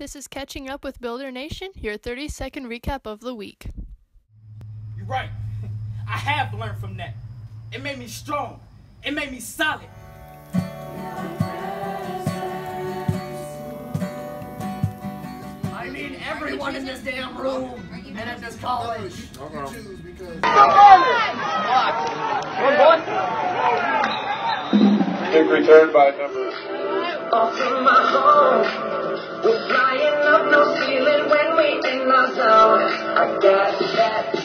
This is Catching Up with Builder Nation, your 30 second recap of the week. You're right. I have learned from that. It made me strong. It made me solid. I need everyone in this damn room and at this college. Kick return by number I got that